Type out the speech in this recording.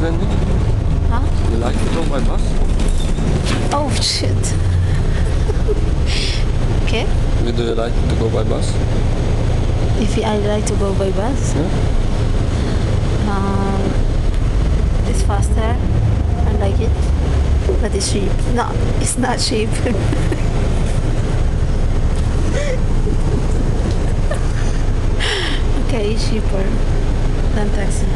landing? Huh? You like to go by bus? Oh shit. okay. Do you like to go by bus? If I like to go by bus, Yeah? um, it's faster. I like it, but it's cheap. No, it's not cheap. okay, it's cheaper than taxi.